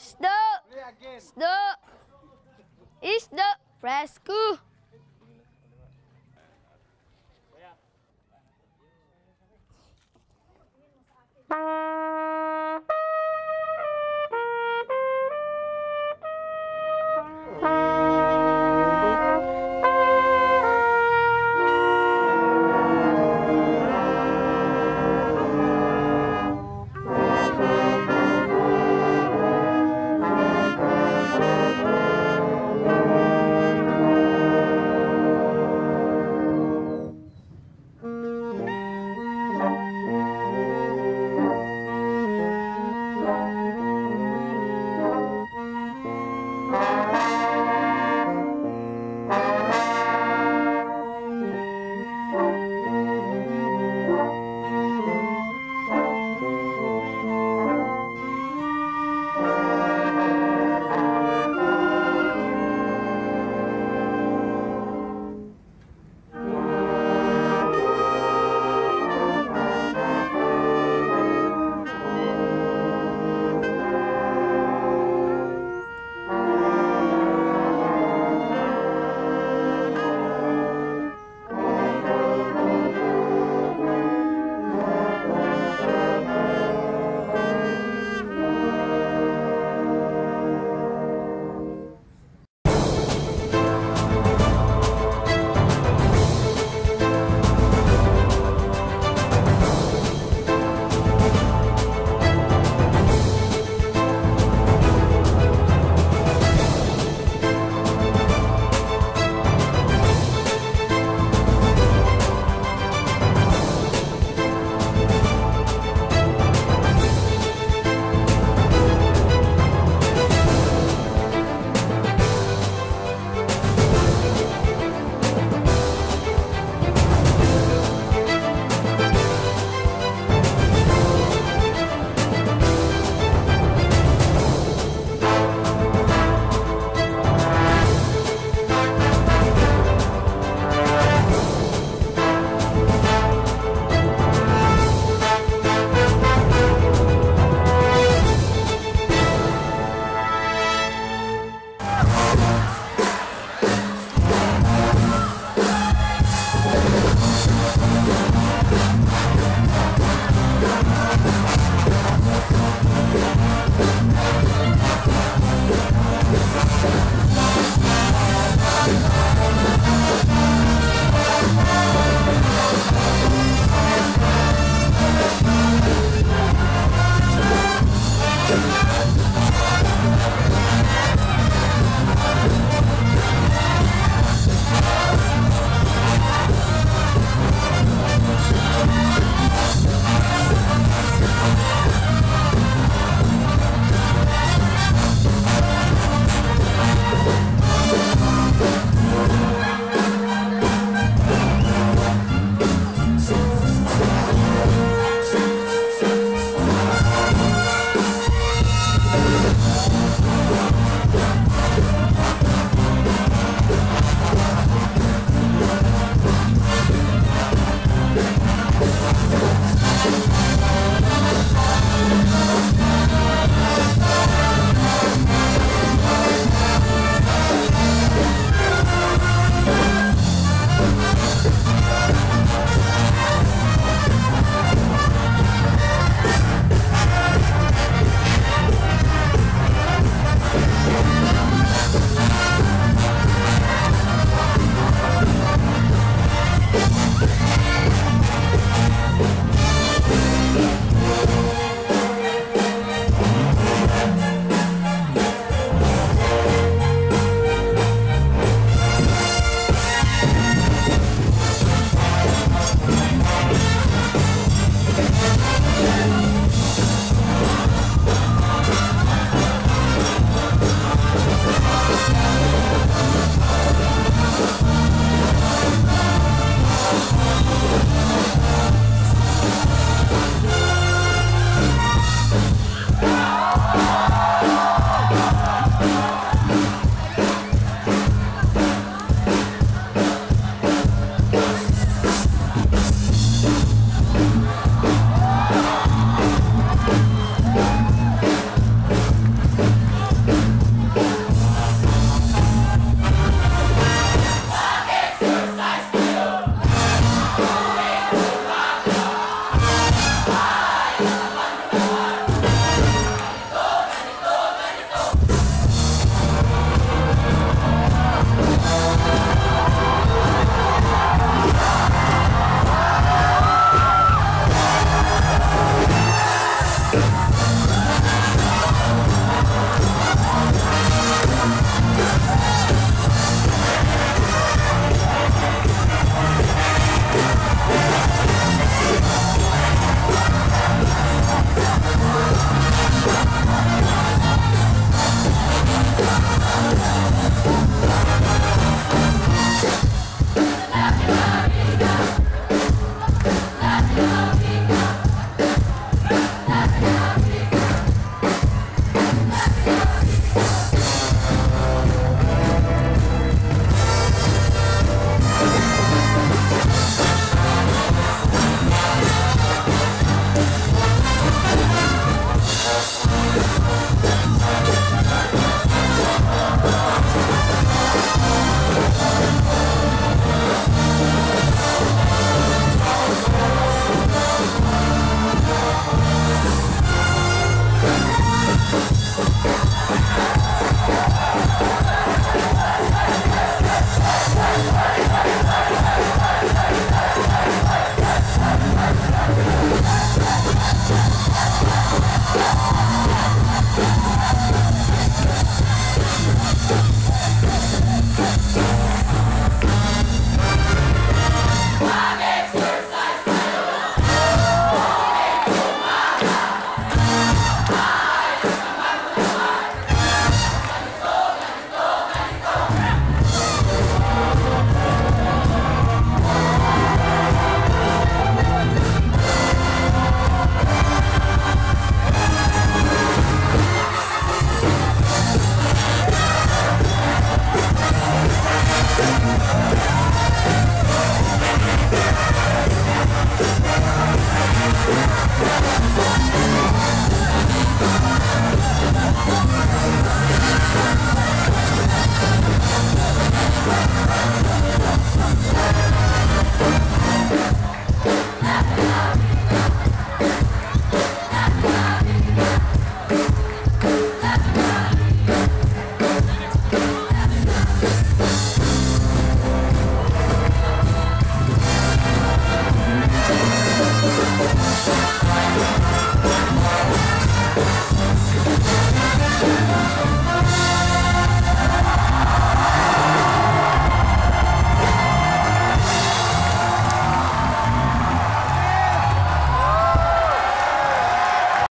Isda! Play again. Isda! Isda! Fresco! Kuya.